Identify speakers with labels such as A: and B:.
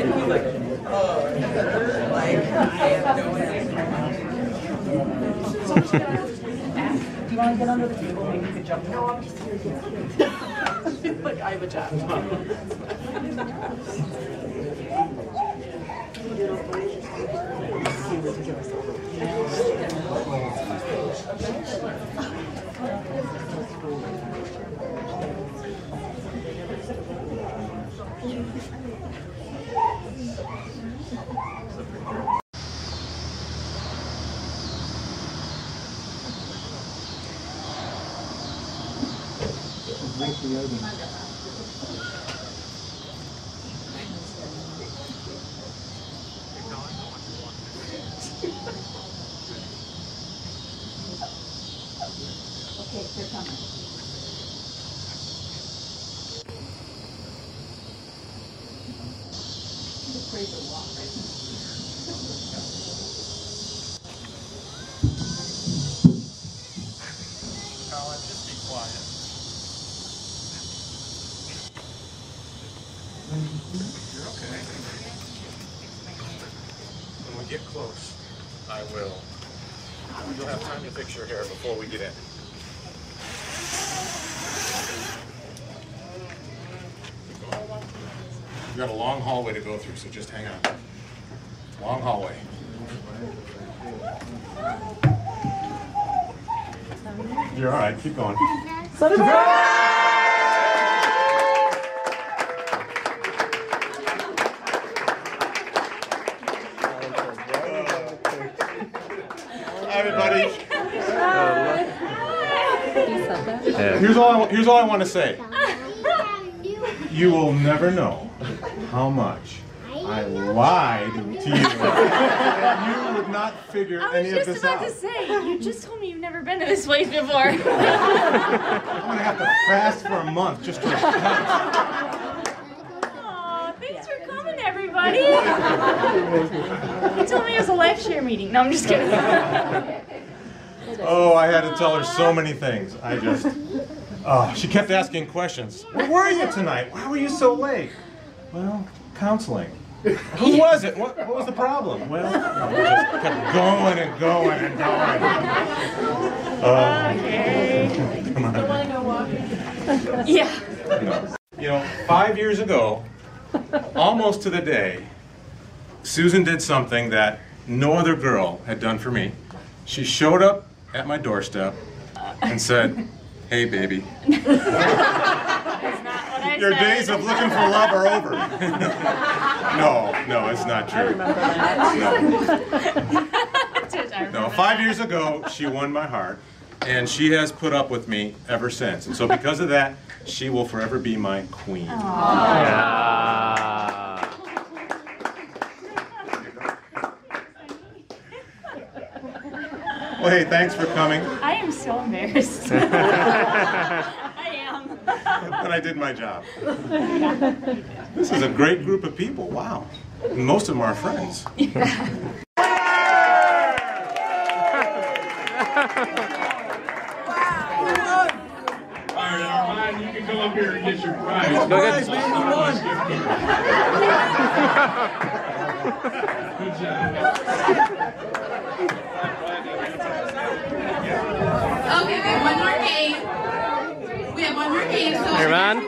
A: And he's like, oh, like, I have no idea.
B: Do you want to get under the table? Maybe you could jump. No, I'm just here. Like, I have a job.
C: Okay, they're coming. He's afraid to walk right
D: Colin, just quiet. You're okay. When we get close, I will. You'll have time to fix your hair before we get in. We've got a long hallway to go through, so just hang on. Long hallway. You're all right, keep going. Hi, everybody. Here's all, I, here's all I want to say. You will never know how much I lied to you. you would not figure any of this out.
E: I was just about to say, you just told me you've never been to this place before.
D: I'm gonna have to fast for a month just to repent.
E: Aw, thanks for coming, everybody. you told me it was a life share meeting. No, I'm just kidding.
D: Oh, I had to tell her so many things. I just. Oh, she kept asking questions. Where were you tonight? Why were you so late? Well, counseling. Who was it? What, what was the problem? Well, we just kept going and going and going. Okay. come um, on. Still want to go walking?
E: yeah.
D: No. You know, five years ago, almost to the day, Susan did something that no other girl had done for me. She showed up at my doorstep and said, Hey, baby,
E: That's not what I
D: your
E: said.
D: days of looking for love are over. no, no, it's not true. No. No, five years ago, she won my heart, and she has put up with me ever since. And so, because of that, she will forever be my queen. Well, hey, thanks for coming.
E: I am so embarrassed. I am.
D: But I did my job. This is a great group of people. Wow. And most of them are friends.
F: All right, you can come up here and get your prize.
D: Prize, man, you won.
F: Good job.
G: Okay, we have one more game.